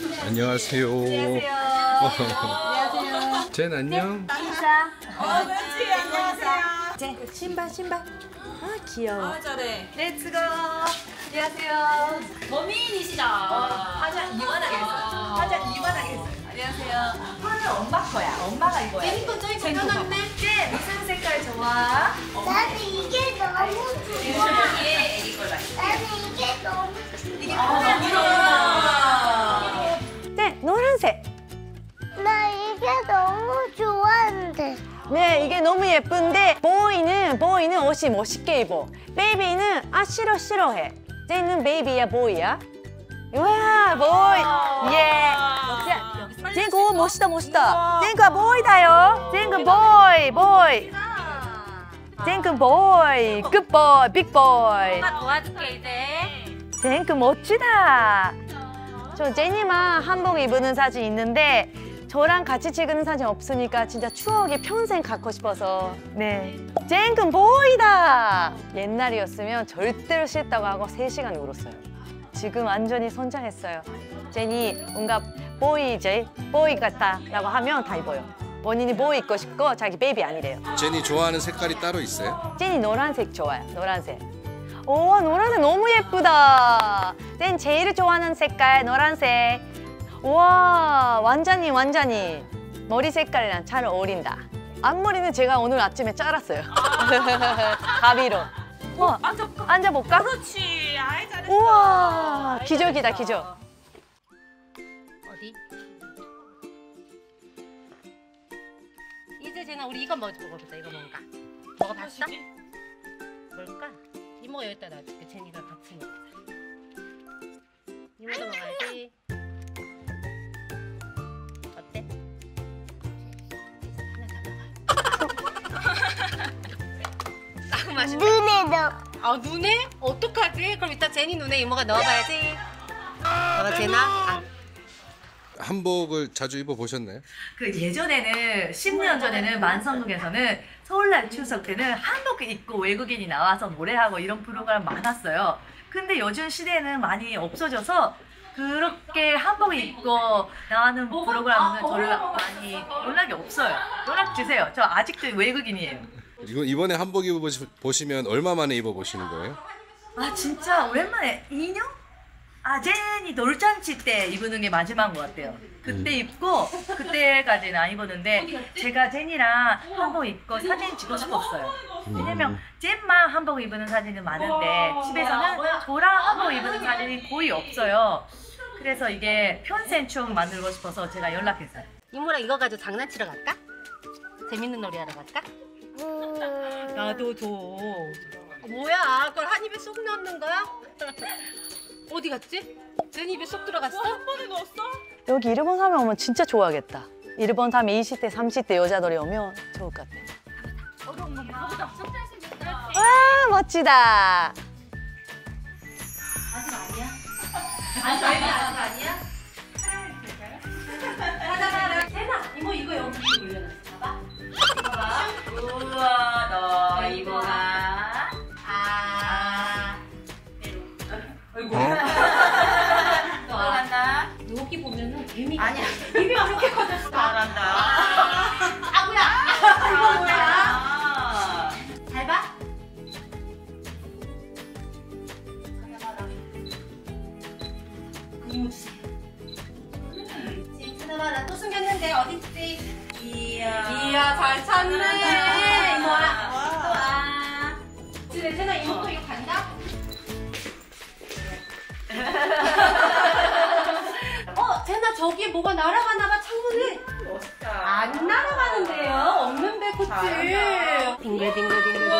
안녕하세요. 안녕하세요. 젠 안녕. 인사. 어, 그렇지. 안녕하세요. 제 신발 신발. 아 귀여워. 아, 잘해. 렛츠고. 안녕하세요. 범인이시다. 화자 이만하게 했어. 화자 이만하게 했어. 안녕하세요. 화는 엄마 거야. 엄마가 입어야 돼. 제니꺼 저기 걷어놨네. 네, 무슨 색깔 좋아? 나는 네, 이게 너무 예쁜데 boy는 boy는 옷이 멋있게 입어. baby는 아 싫어 싫어해. 젠은 baby야 boy야. 와 boy. 예. 옷 멋있다 멋있다. 젠가 boy다요. 젠가 boy boy. 젠가 boy. Good boy big boy. 도와줄게 이제. 젠가 멋지다. 저 젠이만 한복 입는 사진 있는데 저랑 같이 찍은 사진 없으니까 진짜 추억이 평생 갖고 싶어서. 네. 지금 boy다! 옛날이었으면 절대로 싫다고 하고 세시간 울었어요. 지금 완전히 성장했어요. 젠이 뭔가 boy 제 boy 같다 라고 하면 다 입어요. 본인이 boy 입고 싶고 자기 baby 아니래요. 젠이 좋아하는 색깔이 따로 있어요? 젠이 노란색 좋아요 노란색. 오 노란색 너무 예쁘다. 젠 제일 좋아하는 색깔 노란색 와 완전히 완전히 머리 색깔이랑 잘 어울린다 앞머리는 제가 오늘 아침에 잘랐어요 가비로 와 앉아볼까? 앉아볼까? 그렇지. 아이 잘했어. 우와 아이, 기적이다 잘했어. 기적 어디? 이제 쟤는 우리 이거 먹- 먹어보자. 이거 뭔가? 먹어봤어? 뭘까? 이모가 여기다 놔줄게. 쟤니가 같이 먹자. 맛있네. 눈에 넣어. 아 눈에? 어떡하지? 그럼 이따 제니 눈에 이모가 넣어봐야지. 어 제나? 아, 한복을 자주 입어 보셨나요? 그 예전에는 10년 전에는 만성동에서는 서울날 추석 때는 한복 입고 외국인이 나와서 노래하고 이런 프로그램 많았어요. 근데 요즘 시대는 많이 없어져서 그렇게 한복 입고 나가는 프로그램은 저를 많이 연락이 없어요. 연락 주세요. 저 아직도 외국인이에요. 이거 이번에 한복 입어 보시- 보시면 얼마 만에 입어 보시는 거예요? 아 진짜 오랜만에 2년? 아 제니 돌잔치 때 입는 게 마지막인 것 같아요. 그때 입고 그때까지는 안 입었는데 제가 제니랑 한복 입고 사진 찍고 싶었어요. 왜냐면 젠만 한복 입는 사진은 많은데 집에서는 저랑 한복 입는 사진이 거의 없어요. 그래서 이게 평생 추억 만들고 싶어서 제가 연락했어요. 이모랑 이거 가지고 장난치러 갈까? 재밌는 놀이 하러 갈까? 음, 나도 줘. 뭐야? 그걸 한 입에 쏙 넣는 거야? 어디 갔지? 제니 입에 쏙 들어갔어? 한 번에 넣었어? 여기 일본 사람 오면 진짜 좋아하겠다 일본 사람 20대 30대 여자들이 오면 좋을 것 같아 와 멋지다 아직 아니야? 세나 지금 찾아봐라 또 숨겼는데 어딨지? 이야. 이야 잘 찾네 이모야. 와. 또 와. 지금 세나 이모 또 이거 간다? 어, 제나 저기 뭐가 날아가나 봐 창문에. 멋있다. 안 날아가는데요. 없는 배 코트. 잘한다. 빙글빙글빙글.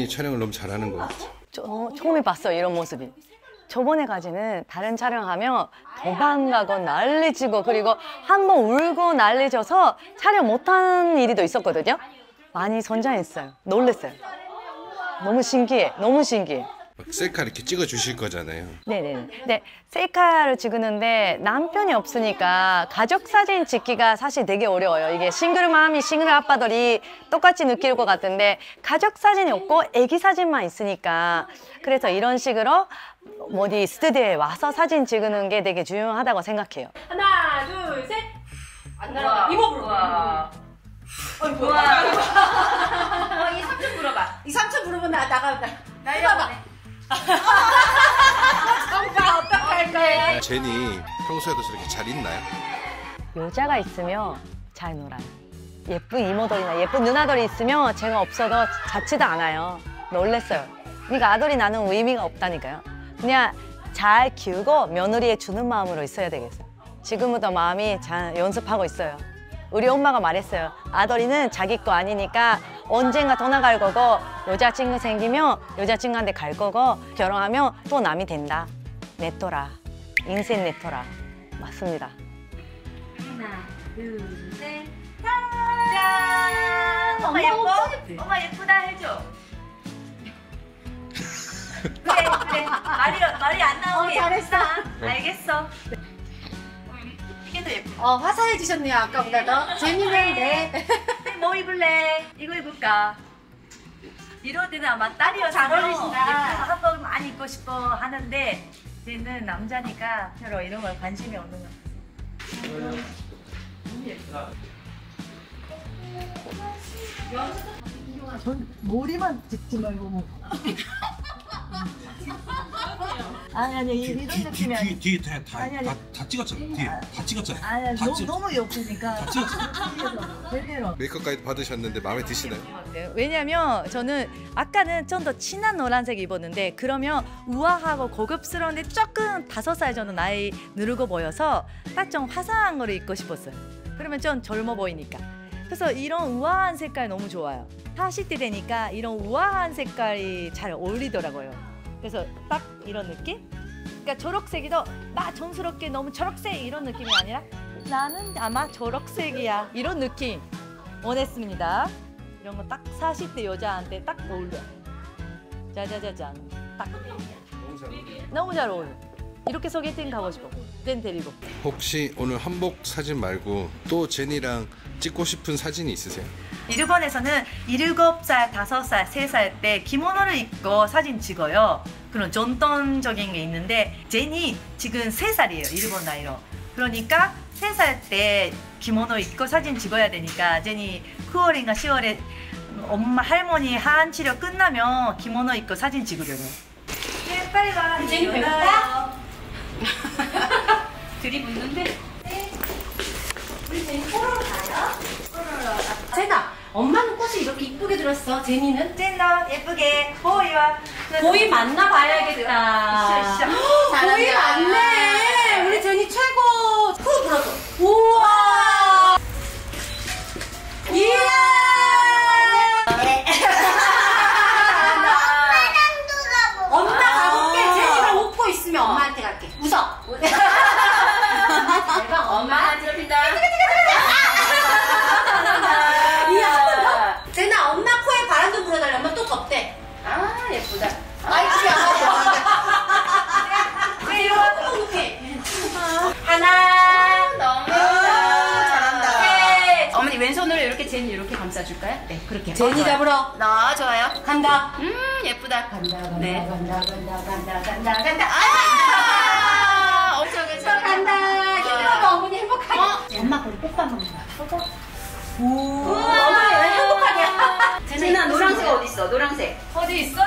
제니 촬영을 너무 잘하는 것 같아. 저, 처음에 봤어요 이런 모습이. 저번에까지는 다른 촬영하면 도망가고 난리치고 그리고 한 번 울고 난리져서 촬영 못한 일이 있었거든요. 많이 선장했어요. 놀랬어요. 너무 신기해 너무 신기해. 막 셀카 이렇게 찍어 주실 거잖아요. 네네. 네, 셀카를 찍는데 남편이 없으니까 가족 사진 찍기가 사실 되게 어려워요. 이게 싱글 마음이 싱글 아빠들이 똑같이 느낄 것 같은데 가족 사진이 없고 애기 사진만 있으니까 그래서 이런 식으로 어디 스튜디오에 와서 사진 찍는 게 되게 중요하다고 생각해요. 하나, 둘, 셋. 안 날아가. 이모 불러. 우와. 어이구. 우와. 어, 이 삼촌 물어봐. 이 삼촌 부르면 나 나가. 나. 날려봐. 오빠 어떡할 거야? 아, 제니 평소에도 저렇게 잘 있나요? 여자가 있으면 잘 놀아요. 예쁜 이모들이나 예쁜 누나들이 있으면 제가 없어도 자지도 않아요. 놀랬어요. 그러니까 아들이 나는 의미가 없다니까요. 그냥 잘 키우고 며느리에 주는 마음으로 있어야 되겠어요. 지금부터 마음이 잘 연습하고 있어요. 우리 엄마가 말했어요. 아들이는 자기 거 아니니까 언젠가 떠나갈 거고 여자친구 생기면 여자친구한테 갈 거고 결혼하면 또 남이 된다. 냈더라. 인생 냈더라. 맞습니다. 하나, 둘, 셋. 짠! 엄마 예뻐? 엄마 예쁘다 해줘. 그래, 그래. 말이, 말이 안 나오게 어, 잘했어. 알겠어. 이게 더 예쁘다. 어 화사해지셨네요 아까보다 더. 제니는 네. 뭐 입을래? 이거 입을까? 이럴 때는 아마 딸이어서 잘 어울리신다. 예뻐서 한번 많이 입고 싶어 하는데 쟤는 남자니까 별로 이런 걸 관심이 없는 것 같아. 머리만 찍지 말고 뭐. 아니 아니 이- 이런 느낌이 아니. 뒤에 뒤에 다, 다, 아니, 아니. 다, 다 찍었잖아 뒤에 다 찍었잖아 아니 아니 다 너무, 찍- 너무 예쁘니까. 찍었어. 뒤에서 제대로. 메이크업까지 받으셨는데 마음에 드시나요? 네, 왜냐면 저는 아까는 좀 더 진한 노란색 입었는데 그러면 우아하고 고급스러운데 조금 다섯 살 정도 나이 누르고 보여서 딱 좀 화사한 거를 입고 싶었어요. 그러면 좀 젊어 보이니까. 그래서 이런 우아한 색깔 너무 좋아요. 40대 되니까 이런 우아한 색깔이 잘 어울리더라고요. 그래서 딱 이런 느낌? 그러니까 초록색이 더나 정스럽게 너무 초록색 이런 느낌이 아니라 나는 아마 초록색이야 이런 느낌 원했습니다. 이런 거 딱 40대 여자한테 딱 어울려. 짜자자잔. 딱. 너무 잘 어울려. 이렇게 소개팅 가고 싶어. 젠 데리고. 혹시 오늘 한복 사진 말고 또 제니랑 찍고 싶은 사진이 있으세요? 일본에서는 일곱 살, 다섯 살, 세살때 기모노를 입고 사진 찍어요. 그런 전통적인 게 있는데 제니 지금 세 살이에요. 일본 나이로. 그러니까 세살때 기모노 입고 사진 찍어야 되니까 제니 9월인가 10월에 엄마 할머니 하안 치료 끝나면 기모노 입고 사진 찍으려고. 네, 빨리 와. 제니. 배고파? 들이붓는데 제나 엄마는 꽃을 이렇게 이쁘게 들었어. 제니는 찐다 예쁘게 보이와 보이 만나 봐야겠다. 샤, 샤. 보이 맞네. 우리 제니 최고. 후 불어줘. 우와. 제니 이렇게 감싸줄까요? 네, 그렇게. 제니 잡으러. 나 좋아요. 간다. 음 예쁘다. 간다 간다 네. 간다 간다 간다 간다 간다. 아 엄청 괜찮아. 간다. 힘들어도 어머니 행복하게. 엄마 거기 뽀뽀 한번 해봐. 오. 어머니 왜 행복하게. 제나 노란색 어디 있어? 노란색. 어디 있어?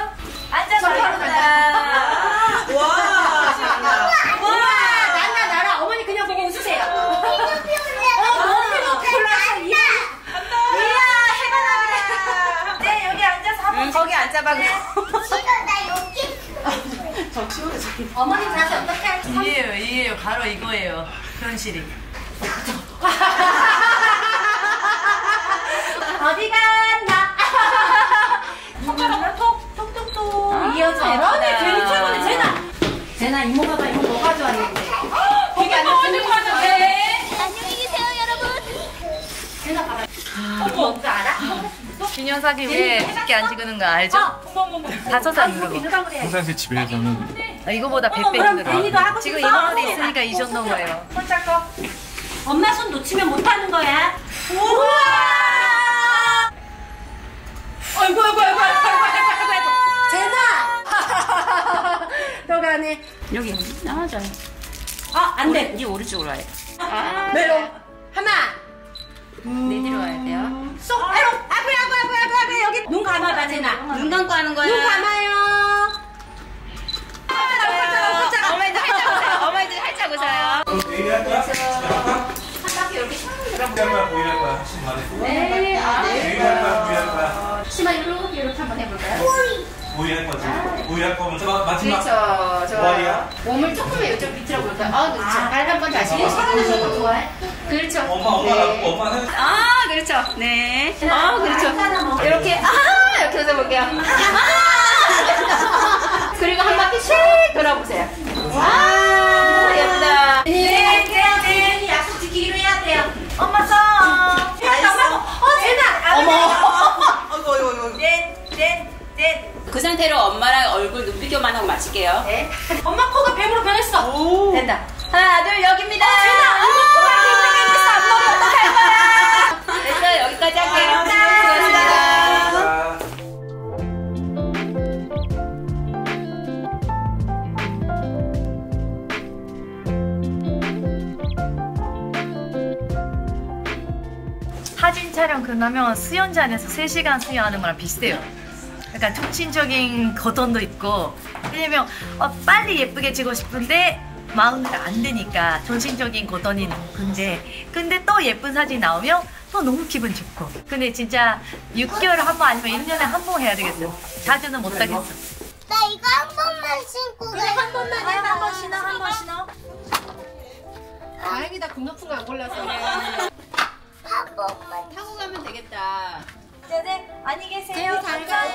어머님 자세 어떻게 할까요? 이해요 이해요 바로 이거예요. 현실이. 어디 갔나? 손가락 톡, 톡톡톡 아, 이어져. 아, 그러네, 아. 제일 최고네, 제나. 제나 이모가 다 이거 뭐 가져왔는데. 되게 안 좋은 거 가져왔네. 안녕히 계세요, 여러분. 제나 봐라. 어, 뭐, 뭔지 알아? 2년 사기 왜 쉽게 안 찍는 거 알죠? 다섯 살 이후로. 평상시 집에서는 아, 이거보다 100배 그럼 힘들어요. 괜히도 하고 지금 싶어? 이만원에 있으니까 이 정도인 거예요. 손 잡고. 엄마 손 놓치면 못하는 거야. 우와! 어이구, 어이구, 어이구, 어이구, 어이구, 어이구, 제나! 더 가네. 여기 나와줘요. 아, 안 돼. 이 오른쪽으로 와요. 메롱. 하나. 내뒤로 와야 돼요. 쏙, 메롱. 아구, 아구, 아구, 아구, 아구, 여기. 눈 감아봐, 제나. 눈 감고 하는 거야. 눈 감아요. 어머니들 살짝 웃어요. 어머니들 살짝 웃어요. 거야 네. 아, 거야 보이할 거야 치마 이렇게 이렇게 한번 해볼까요? 보이할 거지 보이할 거면 마지막 그렇죠. 좋아요. 머리야? 몸을 조금만 이쪽 밑으로 볼까요? 아, 그렇죠. 발 한 번 다시. 좋아요. 그렇죠. 엄마 네. 엄마 는 아, 그렇죠. 네. 아, 그렇죠. 이렇게, 아, 이렇게 해서 볼게요. 아! 그리고 한 바퀴 씩 돌아보세요. 아, 예쁘다. 네, 네, 네. 약속 지키기로 해야 돼요. 엄마 손. 알겠어. 어, 제나. 어머. 어이구, 어이구, 어이구. 네, 네, 네. 그 상태로 엄마랑 얼굴 눈비교만 하고 마실게요. 네. 엄마 코가 뱀으로 변했어. 된다. 하나, 둘, 여기입니다. 제나, 엄마 코가 뱀으로 변했어. 앞머리 어떡할 거야? 됐어요. 여기까지 할게요. 사진 촬영 끝나면 수영장에서 3시간 수영하는 거랑 비슷해요. 약간 촉진적인 거돈도 있고 왜냐면 어, 빨리 예쁘게 찍고 싶은데 마음대로 안 되니까 정신적인 너무 근데 근데 또 예쁜 사진 나오면 또 너무 기분 좋고 근데 진짜 6개월에 한 번 아니면 1년에 한 번 해야 되겠어 자주는 못 하겠어 나 이거 한 번만 신고 가. 한 번만 해봐. 한번 신어, 한 번 신어. 다행이다. 금 높은 거 안 골라서. 타고 가면 되겠다. 저는 안녕히 계세요. 잘 가요.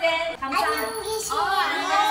네, 안녕히 계세요. 어, 감사합니다.